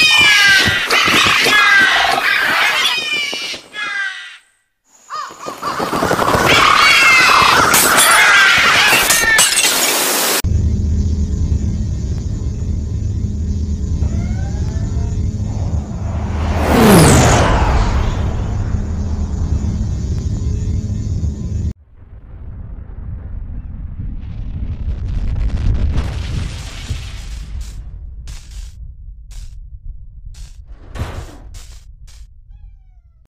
Ah!